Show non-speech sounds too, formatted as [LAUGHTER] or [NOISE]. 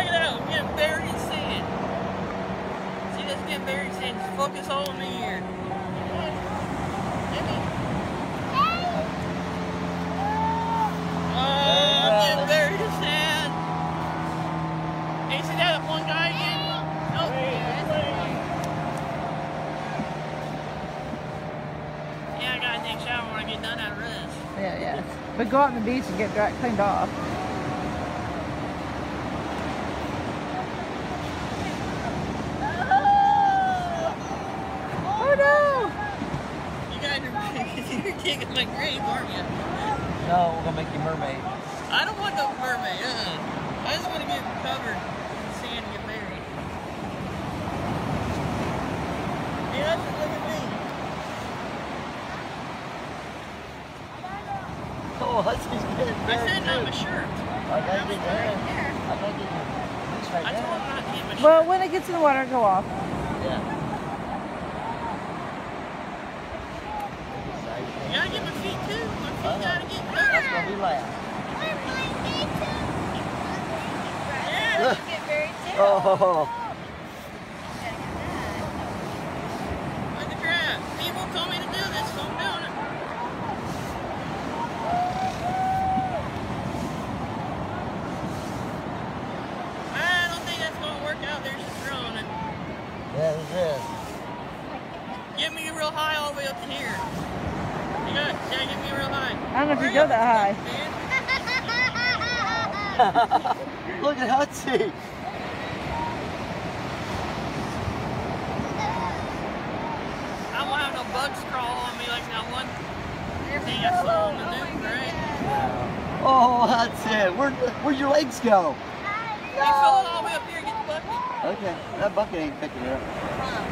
check it out. We're getting buried in sand. See, that's getting buried in sand. Just focus the ear. Oh, I'm one guy. Oh, yeah. Yeah, yeah. But go out on the beach and get dry, cleaned off. Oh no! You guys are you're my grave, aren't you? No, we're gonna make you mermaid. I don't want no mermaid. Uh, I just want to get covered in sand and get buried. Hey, that's look at me. Oh, [LAUGHS] that's just getting I buried said not my too. shirt. I gotta get there. I gotta get your right I told him not to get my shirt. Well, when it gets in the water, go off. Yeah. You gotta get my feet too. My feet Uh-huh. gotta get That's dirty. gonna be loud. Yeah. Oh, Look at that. People told me to do this, so I'm doing it. I Oh. that's. They're just throwing it. yeah, is. Get me real high all the way up to here. You got, yeah, me. I don't know if you go that high. [LAUGHS] Look at Hudson. I won't have no bugs crawl on me like that one thing I saw on the news, right? Oh, Hudson. Where where'd your legs go? They fill it all the way up here and get the bucket. Okay, that bucket ain't picking it up.